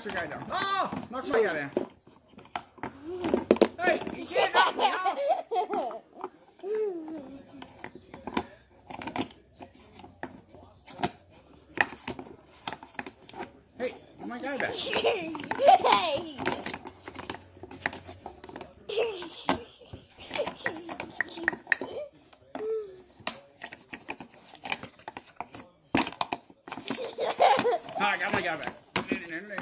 knocks your guy down. Oh, knocks my guy down. Hey, you can't knock me off. Hey, get my guy back. Hey! I got my guy back. No, no.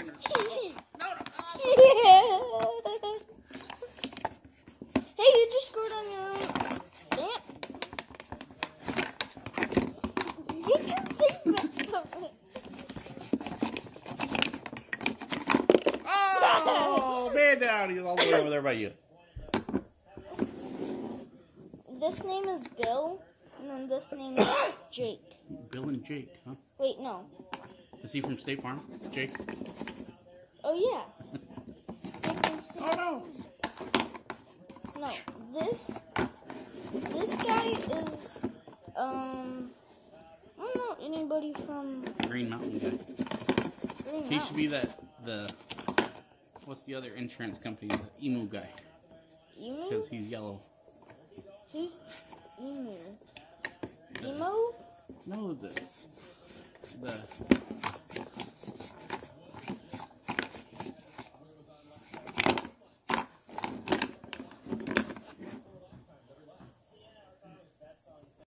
Hey, you just scored on your own. Damn. Get your thing back up. Oh, man down. He's all the way over there by you. This name is Bill, and then this name is Jake. Bill and Jake, huh? Wait, no. Is he from State Farm? Jake? Oh, yeah. Jake from State Oh, no. No, this this guy is um I don't know anybody from Green Mountain guy. Green He should be that, the, what's the other insurance company? The emu guy. Emu? Because he's yellow. Who's emu? Emo? No, the, the